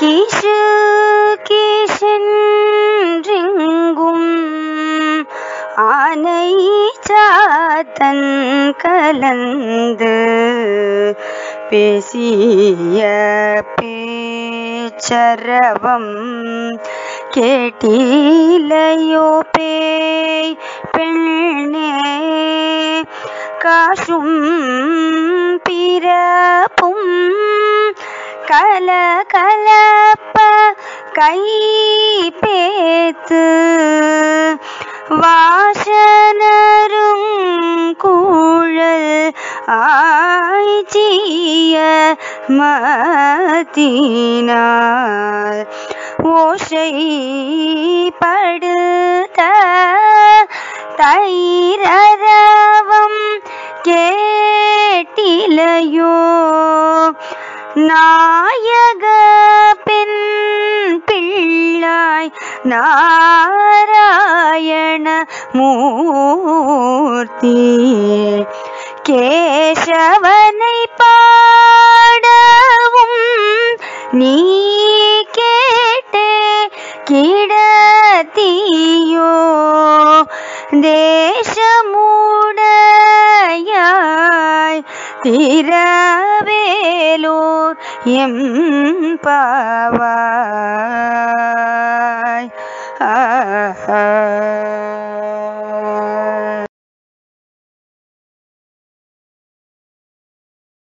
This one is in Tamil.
கீசு கீசென்றெங்கும் ஆனை சாத்தன் கலந்து பேசிய பேச்சரவம் கேட்டிலையோ பேய் பெண்ணே காசும் கல கலப்ப கை பேத்து வாசனரும் கூழல் ஆய்ச்சிய மத்தினார் ஓசைப்படுத்த தைரரவம் கேட்டிலையோ நாயக பெண் பிள்ளாய் நாராயண மூர்த்தி. கேசவனை பாடவும் நீ கேட்டே கிடத்தியோ? தேச திரவேலூர் எம் பாவாய். ஆ